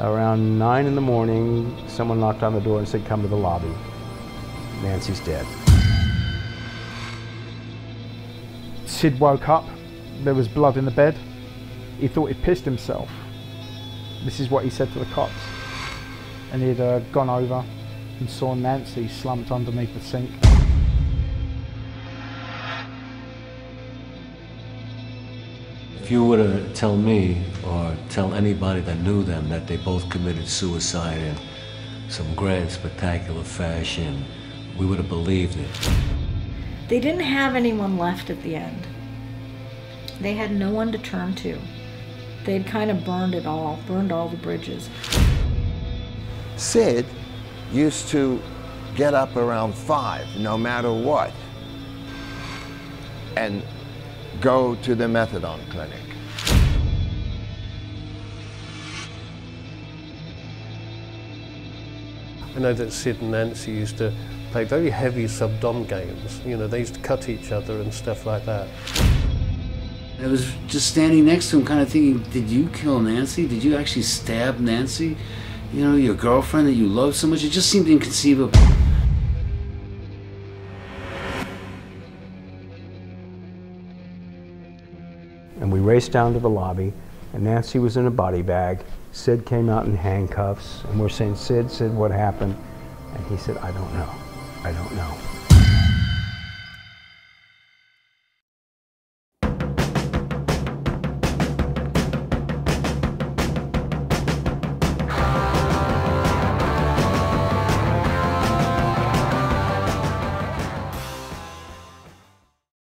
Around 9 in the morning, someone knocked on the door and said, come to the lobby. Nancy's dead. Sid woke up. There was blood in the bed. He thought he'd pissed himself. This is what he said to the cops. And he'd uh, gone over and saw Nancy slumped underneath the sink. If you were to tell me or tell anybody that knew them that they both committed suicide in some grand spectacular fashion, we would have believed it. They didn't have anyone left at the end. They had no one to turn to. They'd kind of burned it all, burned all the bridges. Sid used to get up around five, no matter what, and go to the methadone clinic. I know that Sid and Nancy used to play very heavy subdom games. You know, they used to cut each other and stuff like that. I was just standing next to him, kind of thinking, did you kill Nancy? Did you actually stab Nancy? You know, your girlfriend that you love so much? It just seemed inconceivable. And we raced down to the lobby, and Nancy was in a body bag. Sid came out in handcuffs, and we're saying, Sid, Sid, what happened? And he said, I don't know. I don't know.